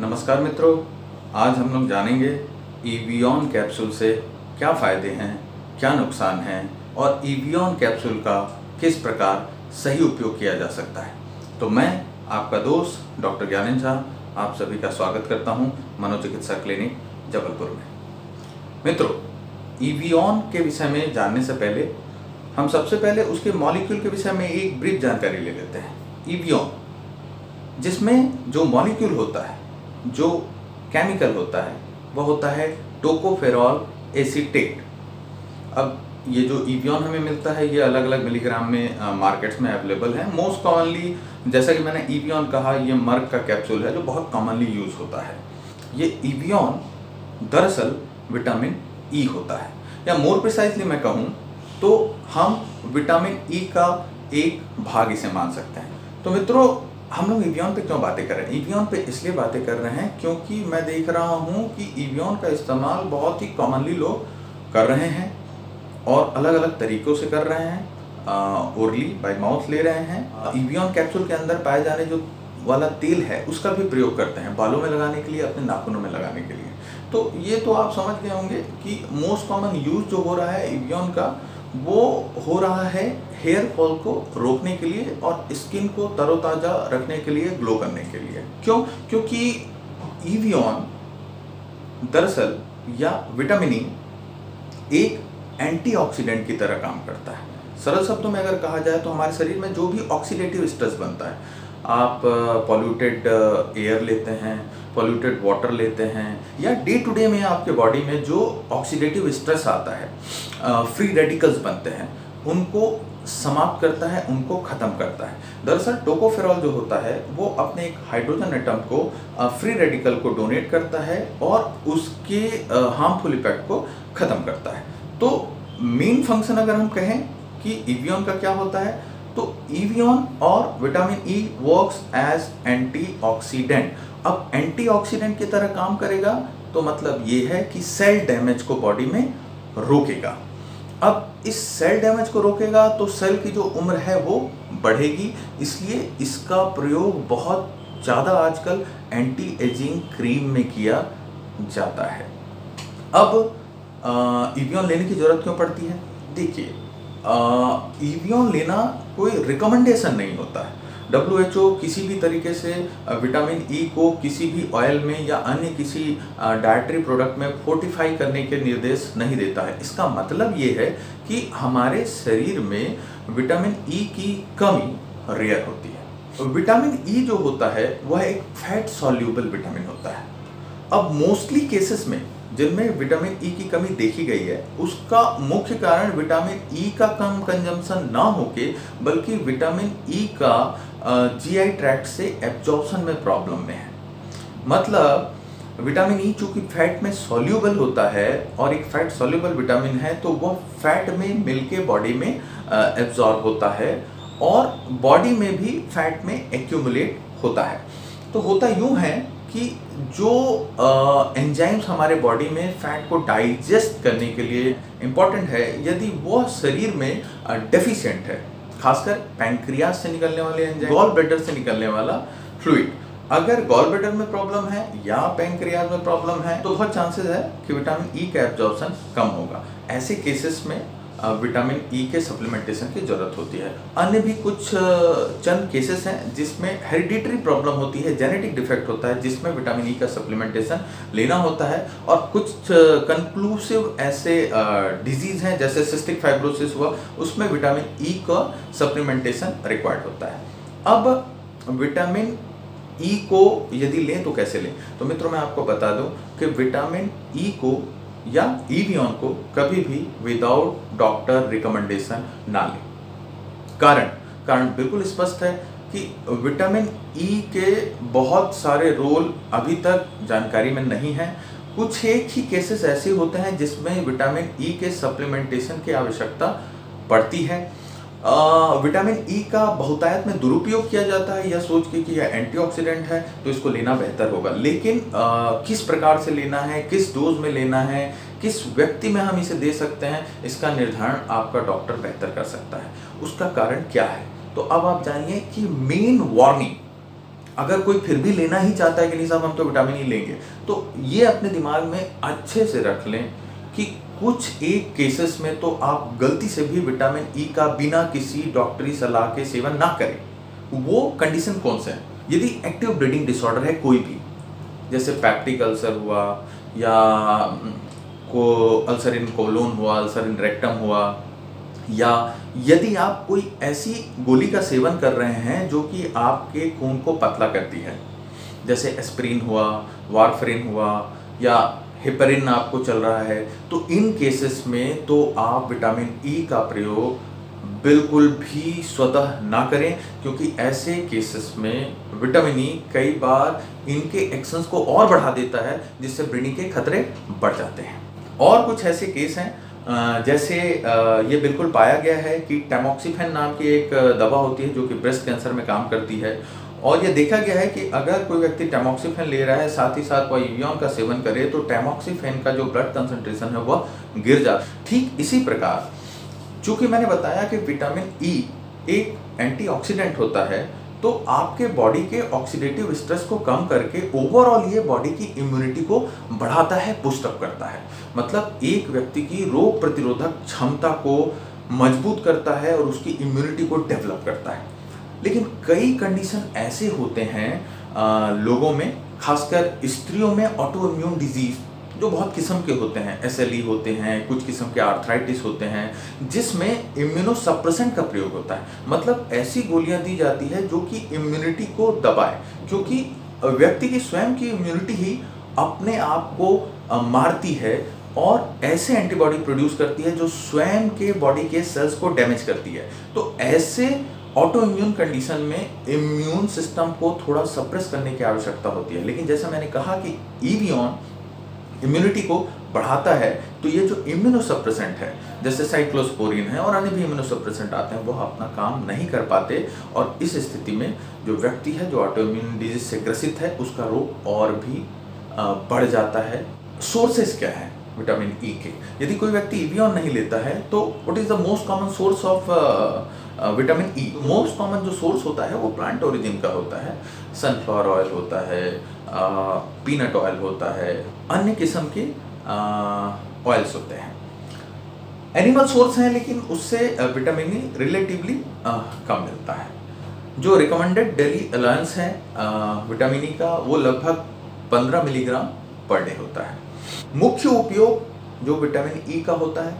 नमस्कार मित्रों, आज हम लोग जानेंगे ईवियन कैप्सूल से क्या फ़ायदे हैं, क्या नुकसान हैं और ईवियन कैप्सूल का किस प्रकार सही उपयोग किया जा सकता है। तो मैं, आपका दोस्त, डॉक्टर ज्ञानेंद्र झा, आप सभी का स्वागत करता हूँ मनोचिकित्सा क्लिनिक, जबलपुर में। मित्रों ईवियन के विषय में जानने से पहले, हम सबसे पहले उसके मॉलिक्यूल के विषय में एक ब्रीफ जानकारी ले लेते हैं। ईवियन जिसमें जो मॉलिक्यूल होता है जो केमिकल होता है, वह होता है टोकोफेरॉल एसीटेट अब ये जो ईवियन हमें मिलता है, ये अलग अलग मिलीग्राम में मार्केट्स में अवेलेबल है। मोस्ट कॉमनली जैसा कि मैंने ईवियन कहा, ये मर्क का कैप्सूल है, जो बहुत कॉमनली यूज़ होता है। ये ईवियन दरअसल विटामिन ई e होता है। या मोर प्रिसाइजली मैं कहूँ तो हम विटामिन ई e का एक भाग इसे मान सकते हैं। तो मित्रों हम लोग ईवियन पे क्यों बातें कर रहे हैं? ईवियन पे इसलिए बातें कर रहे हैं क्योंकि मैं देख रहा हूँ कि ईवियन का इस्तेमाल बहुत ही कॉमनली लोग कर रहे हैं और अलग अलग तरीक़ों से कर रहे हैं। ओरली बाय माउथ ले रहे हैं। ईवियन कैप्सूल के अंदर पाए जाने जो वाला तेल है उसका भी प्रयोग करते हैं बालों में लगाने के लिए अपने नाखूनों में लगाने के लिए। तो ये तो आप समझ गए होंगे कि मोस्ट कॉमन यूज़ जो हो रहा है ईवियन का वो हो रहा है हेयर फॉल को रोकने के लिए और स्किन को तरोताज़ा रखने के लिए, ग्लो करने के लिए। क्यों? क्योंकि ईवियन दरअसल या विटामिन ई एक एंटीऑक्सीडेंट की तरह काम करता है। सरल शब्दों में अगर कहा जाए तो हमारे शरीर में जो भी ऑक्सीडेटिव स्ट्रेस बनता है आप पॉल्यूटेड एयर लेते हैं पॉल्यूटेड वाटर लेते हैं, या डे टू डे में आपके बॉडी में जो ऑक्सीडेटिव स्ट्रेस आता है फ्री रेडिकल्स बनते हैं, उनको समाप्त करता है, उनको ख़त्म करता है। दरअसल टोकोफेरॉल जो होता है, वो अपने एक हाइड्रोजन एटम को फ्री रेडिकल को डोनेट करता है और उसके हार्मफुल इफ़ेक्ट को ख़त्म करता है। तो मेन फ़ंक्शन अगर हम कहें कि ईवियन का क्या होता है? तो ईवियन और vitamin E works as antioxidant अब एंटीऑक्सीडेंट की तरह काम करेगा तो मतलब ये है कि सेल डैमेज को बॉडी में रोकेगा। अब इस सेल डैमेज को रोकेगा तो सेल की जो उम्र है वो बढ़ेगी, इसलिए इसका प्रयोग बहुत ज़्यादा आजकल एंटी एजिंग क्रीम में किया जाता है। अब ईवियन लेने की ज़रूरत क्यों पड़ती है? देखिए ईवियन लेना कोई रिकमेंडेशन नहीं होता है। डब्ल्यू किसी भी तरीके से विटामिन ई को किसी भी ऑयल में या अन्य किसी डायट्री प्रोडक्ट में फोर्टिफाई करने के निर्देश नहीं देता है। इसका मतलब ये है कि हमारे शरीर में विटामिन ई की कमी रेयर होती है। विटामिन ई जो होता है, वह एक फैट सॉल्यूबल विटामिन होता है। अब मोस्टली केसेस में जिनमें विटामिन ई e की कमी देखी गई है, उसका मुख्य कारण विटामिन ई e का कम कंजम्पशन ना होके, बल्कि विटामिन ई e का जीआई ट्रैक्ट से एब्जॉर्प्शन में प्रॉब्लम में है। मतलब विटामिन ई e चूँकि फैट में सॉल्यूबल होता है, और एक फैट सॉल्यूबल विटामिन है तो वह फैट में मिलके बॉडी में एब्जॉर्ब होता है, और बॉडी में भी फैट में एक्यूमुलेट होता है। तो होता यूँ है कि जो एंजाइम्स हमारे बॉडी में फैट को डाइजेस्ट करने के लिए इंपॉर्टेंट है, यदि वह शरीर में डेफिशिएंट है, खासकर पैंक्रियाज से निकलने वाले एंजाइम गॉल ब्लेडर से निकलने वाला फ्लूइड अगर गॉल ब्लेडर में प्रॉब्लम है या पैंक्रियाज में प्रॉब्लम है तो बहुत चांसेस है कि विटामिन ई का एब्जॉर्प्शन कम होगा। ऐसे केसेस में विटामिन ई के सप्लीमेंटेशन की ज़रूरत होती है। अन्य भी कुछ चंद केसेस हैं जिसमें हेरिडिटरी प्रॉब्लम होती है जेनेटिक डिफेक्ट होता है, जिसमें विटामिन ई का सप्लीमेंटेशन लेना होता है और कुछ कंक्लूसिव ऐसे डिज़ीज़ हैं, जैसे सिस्टिक फाइब्रोसिस हुआ, उसमें विटामिन ई का सप्लीमेंटेशन रिक्वायर्ड होता है। अब विटामिन ई को यदि लें तो कैसे लें? तो मित्रों, मैं आपको बता दूँ कि विटामिन ई को या ईवीऑन को कभी भी विदाउट डॉक्टर रिकमेंडेशन ना लें। कारण कारण बिल्कुल स्पष्ट है कि विटामिन ई e के बहुत सारे रोल अभी तक जानकारी में नहीं है। कुछ एक ही केसेस ऐसे होते हैं जिसमें विटामिन ई e के सप्लीमेंटेशन की आवश्यकता पड़ती है। विटामिन ई e का बहुतायत में दुरुपयोग किया जाता है यह सोच के कि यह एंटीऑक्सीडेंट है तो इसको लेना बेहतर होगा। लेकिन आ, किस प्रकार से लेना है किस डोज में लेना है किस व्यक्ति में हम इसे दे सकते हैं इसका निर्धारण आपका डॉक्टर बेहतर कर सकता है। उसका कारण क्या है? तो अब आप जानिए कि मेन वार्निंग अगर कोई फिर भी लेना ही चाहता है कि नहीं साहब हम तो विटामिन ई लेंगे। तो ये अपने दिमाग में अच्छे से रख लें कि कुछ एक केसेस में तो आप गलती से भी विटामिन ई का बिना किसी डॉक्टरी सलाह के सेवन ना करें। वो कंडीशन कौन सा है? यदि एक्टिव ब्रीडिंग डिसऑर्डर है कोई भी, जैसे पैप्टिक अल्सर हुआ या को अल्सर इन कोलोन हुआ अल्सर इन रेक्टम हुआ, या यदि आप कोई ऐसी गोली का सेवन कर रहे हैं जो कि आपके खून को पतला करती है, जैसे एस्प्रिन हुआ वारफरिन हुआ, या हेपरिन आपको चल रहा है तो इन केसेस में तो आप विटामिन ई e का प्रयोग बिल्कुल भी स्वतः ना करें, क्योंकि ऐसे केसेस में विटामिन ई e कई बार इनके एक्शंस को और बढ़ा देता है, जिससे ब्रीडिंग के खतरे बढ़ जाते हैं। और कुछ ऐसे केस हैं जैसे ये बिल्कुल पाया गया है कि टेमोक्सीफेन नाम की एक दवा होती है, जो कि ब्रेस्ट कैंसर में काम करती है और ये देखा गया है कि अगर कोई व्यक्ति टेमोक्सीफेन ले रहा है, साथ ही साथ वह यूरियन का सेवन करे तो टेमोक्सीफेन का जो ब्लड कंसंट्रेशन है वह गिर जाता ठीक इसी प्रकार, चूँकि मैंने बताया कि विटामिन ई e एक एंटीऑक्सीडेंट होता है तो आपके बॉडी के ऑक्सीडेटिव स्ट्रेस को कम करके ओवरऑल ये बॉडी की इम्यूनिटी को बढ़ाता है पुस्टअप करता है। मतलब एक व्यक्ति की रोग प्रतिरोधक क्षमता को मज़बूत करता है और उसकी इम्यूनिटी को डेवलप करता है। लेकिन कई कंडीशन ऐसे होते हैं आ, लोगों में खासकर स्त्रियों में ऑटो इम्यून डिज़ीज़ जो बहुत किस्म के होते हैं एसएलई होते हैं कुछ किस्म के आर्थराइटिस होते हैं जिसमें इम्यूनोसप्रेसेंट का प्रयोग होता है। मतलब ऐसी गोलियाँ दी जाती है जो कि इम्यूनिटी को दबाए क्योंकि व्यक्ति की स्वयं की इम्यूनिटी ही अपने आप को मारती है और ऐसे एंटीबॉडी प्रोड्यूस करती है जो स्वयं के बॉडी के सेल्स को डैमेज करती है। तो ऐसे ऑटो इम्यून कंडीशन में इम्यून सिस्टम को थोड़ा सप्रेस करने की आवश्यकता होती है। लेकिन जैसे मैंने कहा कि ईवियन इम्यूनिटी को बढ़ाता है तो ये जो इम्यूनोसप्रेसेंट है, जैसे साइक्लोस्पोरिन है और अन्य भी इम्यूनोसप्रेसेंट आते हैं, वो अपना काम नहीं कर पाते और इस स्थिति में जो व्यक्ति है, जो ऑटो इम्यून डिज़ीज़ से ग्रसित है, उसका रोग और भी बढ़ जाता है। सोर्सेस क्या है? विटामिन ई e के। यदि कोई व्यक्ति ईवियन नहीं लेता है तो what is the most common source of vitamin E most common जो सोर्स होता है, वो प्लांट ओरिजिन का होता है। सनफ्लावर ऑयल होता है पीनट ऑयल होता है। अन्य किस्म के ऑयल्स होते हैं। एनिमल सोर्स हैं, लेकिन उससे विटामिन ई रिलेटिवली कम मिलता है। जो रिकमेंडेड डेली अलायंस है विटामिन ई का, वो लगभग 15 मिलीग्राम पर डे होता है। मुख्य उपयोग जो विटामिन ई का होता है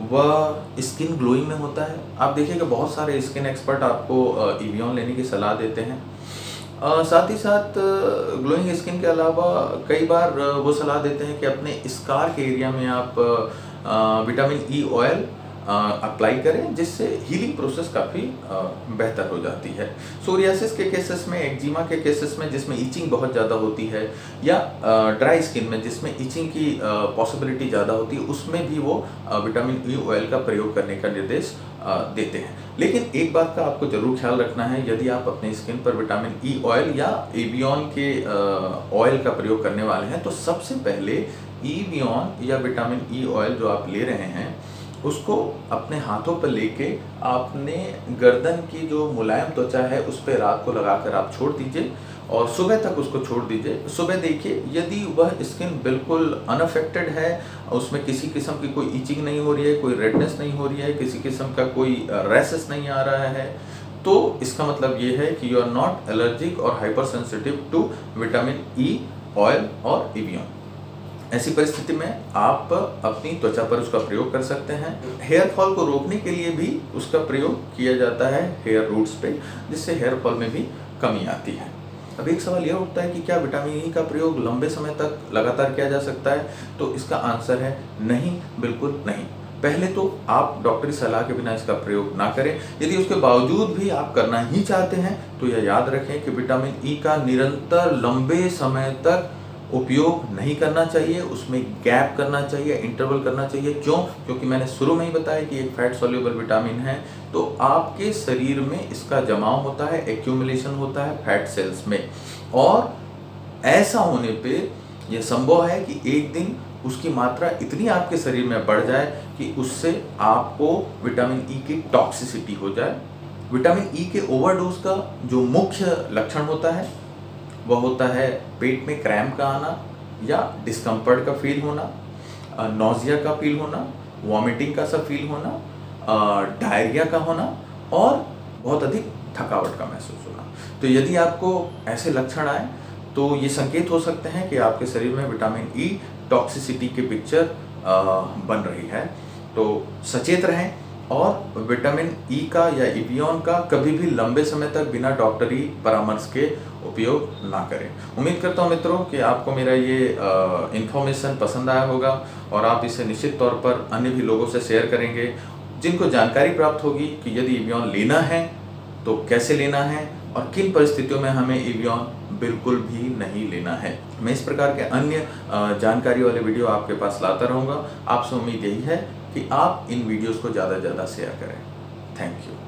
वह स्किन ग्लोइंग में होता है। आप देखिएगा बहुत सारे स्किन एक्सपर्ट आपको ईवियन लेने की सलाह देते हैं। साथ ही साथ ग्लोइंग स्किन के अलावा कई बार वो सलाह देते हैं कि अपने स्कार के एरिया में आप विटामिन ई ऑयल अप्लाई करें, जिससे हीलिंग प्रोसेस काफ़ी बेहतर हो जाती है। सोरियासिस के केसेस में एक्जिमा के केसेस में, जिसमें ईचिंग बहुत ज़्यादा होती है, या ड्राई स्किन में, जिसमें ईचिंग की पॉसिबिलिटी ज़्यादा होती है, उसमें भी वो विटामिन ई ऑयल का प्रयोग करने का निर्देश देते हैं। लेकिन एक बात का आपको ज़रूर ख्याल रखना है, यदि आप अपने स्किन पर विटामिन ई ऑयल या एबियन के ऑयल का प्रयोग करने वाले हैं तो सबसे पहले ईवियन या विटामिन ई ऑयल जो आप ले रहे हैं उसको अपने हाथों पर लेके आपने गर्दन की जो मुलायम त्वचा है, उस पर रात को लगाकर आप छोड़ दीजिए और सुबह तक उसको छोड़ दीजिए। सुबह देखिए, यदि वह स्किन बिल्कुल अनअफेक्टेड है, उसमें किसी किस्म की कोई ईचिंग नहीं हो रही है, कोई रेडनेस नहीं हो रही है, किसी किस्म का कोई रेसेस नहीं आ रहा है तो इसका मतलब ये है कि यू आर नॉट एलर्जिक और hyper sensitive to vitamin E oil और इवियन ऐसी परिस्थिति में आप अपनी त्वचा पर उसका प्रयोग कर सकते हैं। हेयर फॉल को रोकने के लिए भी उसका प्रयोग किया जाता है हेयर रूट्स पे, जिससे हेयर फॉल में भी कमी आती है। अब एक सवाल यह उठता है कि क्या विटामिन ई का प्रयोग लंबे समय तक लगातार किया जा सकता है? तो इसका आंसर है नहीं, बिल्कुल नहीं। पहले तो आप डॉक्टरी सलाह के बिना इसका प्रयोग ना करें। यदि उसके बावजूद भी आप करना ही चाहते हैं तो यह याद रखें कि विटामिन ई का निरंतर लंबे समय तक उपयोग नहीं करना चाहिए, उसमें गैप करना चाहिए इंटरवल करना चाहिए। क्यों? क्योंकि मैंने शुरू में ही बताया कि एक फैट सोल्यूबल विटामिन है तो आपके शरीर में इसका जमाव होता है एक्यूमुलेशन होता है फैट सेल्स में। और ऐसा होने पे यह संभव है कि एक दिन उसकी मात्रा इतनी आपके शरीर में बढ़ जाए कि उससे आपको विटामिन ई e की टॉक्सिसिटी हो जाए। विटामिन ई e के ओवरडोज का जो मुख्य लक्षण होता है वह होता है पेट में क्रैम्प का आना या डिस्कम्फर्ट का फील होना नोजिया का फील होना वॉमिटिंग का सा फील होना डायरिया का होना और बहुत अधिक थकावट का महसूस होना। तो यदि आपको ऐसे लक्षण आए तो ये संकेत हो सकते हैं कि आपके शरीर में विटामिन ई टॉक्सिसिटी की पिक्चर बन रही है। तो सचेत रहें और विटामिन ई का या इबियन का कभी भी लंबे समय तक बिना डॉक्टरी परामर्श के उपयोग ना करें। उम्मीद करता हूँ मित्रों कि आपको मेरा ये इन्फॉर्मेशन पसंद आया होगा और आप इसे निश्चित तौर पर अन्य भी लोगों से शेयर करेंगे, जिनको जानकारी प्राप्त होगी कि यदि इबियन लेना है तो कैसे लेना है और किन परिस्थितियों में हमें इवियन बिल्कुल भी नहीं लेना है। मैं इस प्रकार के अन्य जानकारी वाले वीडियो आपके पास लाता रहूँगा। आपसे उम्मीद यही है कि आप इन वीडियोस को ज़्यादा से ज़्यादा शेयर करें। Thank you